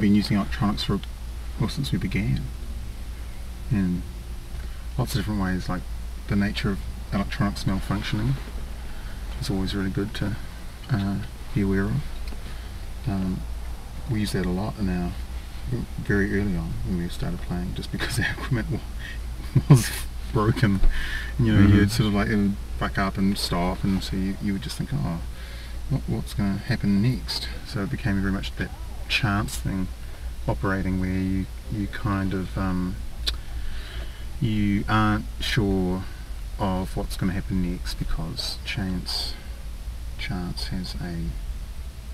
we've been using electronics for well since we began, and lots of different ways. Like the nature of electronics malfunctioning is always really good to uh, be aware of. Um, we use that a lot in our very early on when we started playing, just because our equipment was broken. You know, Mhm. you'd sort of like it would back up and stop, and so you, you would just think, oh, what, what's going to happen next? So it became very much that chance thing operating where you you kind of um, you aren't sure of what's going to happen next because chance chance has a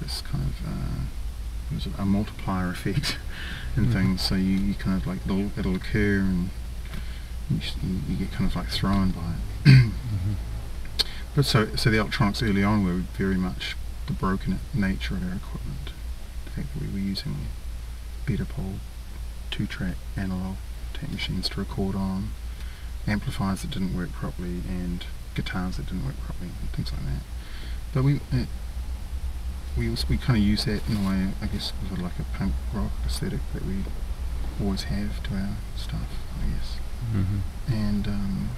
this kind of uh, what is it, a multiplier effect in Mhm. things. So you, you kind of like it'll it'll occur and you, you, get kind of like thrown by it. Mm-hmm. But so so the electronics early on were very much the broken nature of our equipment. That we were using Betapol two-track analog tape machines to record on, amplifiers that didn't work properly, and guitars that didn't work properly, and things like that. But we uh, we also, we kind of use that in a way, I guess, sort of like a punk rock aesthetic that we always have to our stuff, I guess Mm-hmm. and um,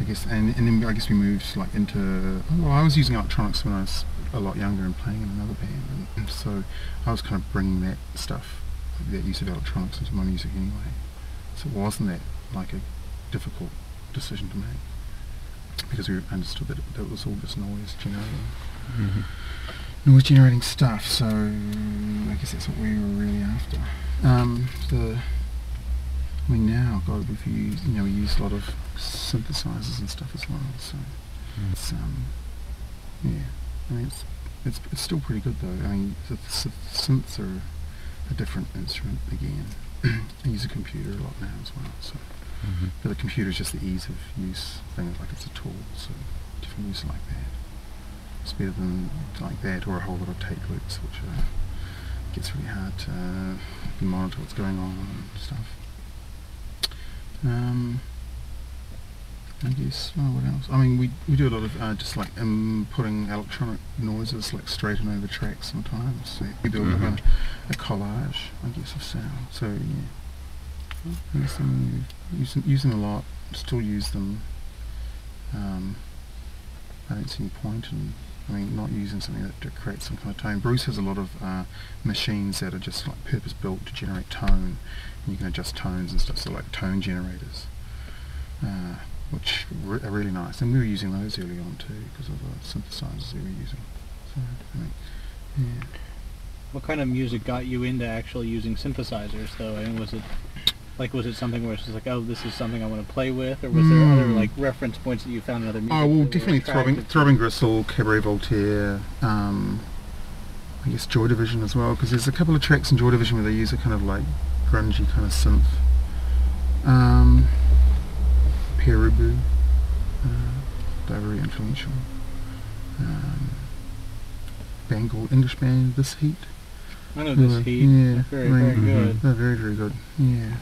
I guess and, and then I guess we moved like into well I was using electronics when I was a lot younger and playing in another band. And, so I was kind of bringing that stuff that use of electronics into my music anyway. So it wasn't that like a difficult decision to make because we understood that it, that it was all just noise generating. Mm-hmm. noise generating stuff so I guess that's what we were really after. Um, the I mean now God we've used you know we use a lot of synthesizers and stuff as well so it's um yeah I mean it's it's, it's still pretty good though. I mean the, synths are a different instrument again. I use a computer a lot now as well so. Mm-hmm. but the computer is just the ease of use thing like it's a tool so can use like that. It's better than like that or a whole lot of tape loops which uh, gets really hard to uh, monitor what's going on and stuff. Um, I guess, oh, what else? I mean, we, we do a lot of uh, just like um, putting electronic noises like straight in over tracks sometimes. So we do a, bit of Mhm. a, a collage, I guess, of sound. So yeah, use them, use them a lot. Still use them. Um, I don't see any point in, I mean, not using something that, that creates some kind of tone. Bruce has a lot of uh, machines that are just like purpose built to generate tone. And you can adjust tones and stuff, so like tone generators, uh, which re- are really nice. And we were using those early on too because of the synthesizers we were using. So, I mean, yeah. What kind of music got you into actually using synthesizers, though? I mean, was it like was it something where it's just like, oh, this is something I want to play with, or was there other Mm. like reference points that you found in other music? Oh well, definitely throbbing, throbbing gristle, cabaret Voltaire. Um, I guess Joy Division as well, because there's a couple of tracks in Joy Division where they use a kind of like grungy kind of synth. Um, Pere Ubu, uh, they're very influential. Um, band called English band This Heat. I know this heat. Yeah, Very, very Mhm. good. They're very, very good. Yeah.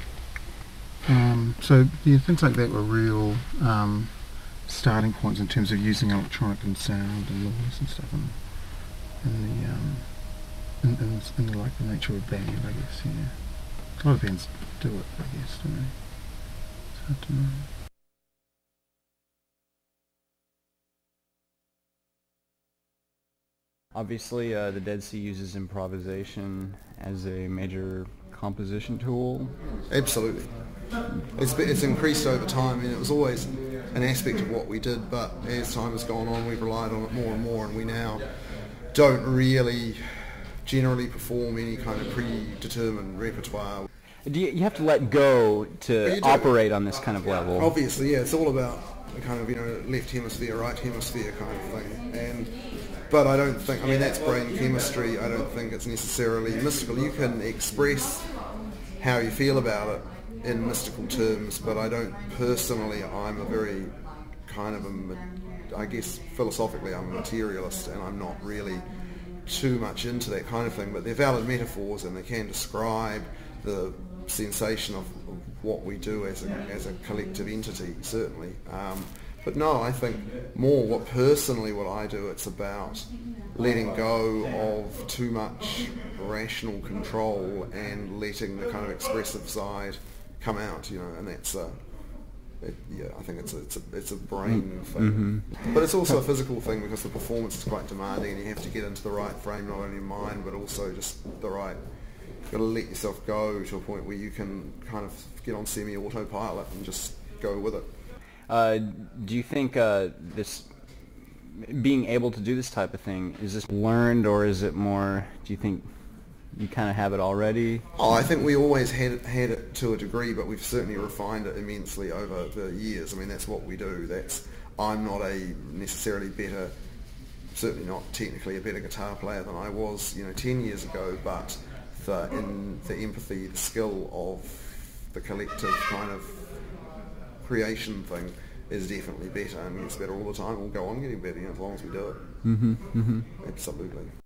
Um, so yeah, things like that were real um, starting points in terms of using electronic and sound and noise and stuff, and and the um, in, in, in the, like the nature of a band, I guess. Yeah. A lot of bands do it, I guess, don't they? It's hard to know. Obviously, uh, the Dead C uses improvisation as a major composition tool. Absolutely. It's, it's increased over time and it was always an aspect of what we did but as time has gone on we've relied on it more and more and we now don't really generally perform any kind of predetermined repertoire. Do you, you have to let go to operate on this kind of level? Obviously, yeah, it's all about the kind of, you know, left hemisphere, right hemisphere kind of thing. And but I don't think I mean that's brain chemistry. I don't think it's necessarily mystical. You can express how you feel about it in mystical terms, but I don't personally. I'm a very kind of a, I guess philosophically, I'm a materialist, and I'm not really too much into that kind of thing. But they're valid metaphors, and they can describe the sensation of, of what we do as a, as a collective entity, certainly. Um, but no, I think more what personally what I do, it's about letting go of too much rational control and letting the kind of expressive side come out, you know, and that's a, it, yeah, I think it's a, it's a, it's a brain mm-hmm. thing. Mm-hmm. But it's also a physical thing because the performance is quite demanding and you have to get into the right frame, not only mind, but also just the right, you've got to let yourself go to a point where you can kind of get on semi-autopilot and just go with it. Uh, do you think uh, this being able to do this type of thing is this learned or is it more? Do you think you kind of have it already? Oh, I think we always had it, had it to a degree, but we've certainly refined it immensely over the years. I mean, that's what we do. That's I'm not a necessarily better, certainly not technically a better guitar player than I was, you know, 10 years ago, but the, in the empathy, the skill of the collective kind of creation thing is definitely better and gets better all the time. We'll go on getting better you know, as long as we do it. Mm-hmm, mm-hmm. Absolutely.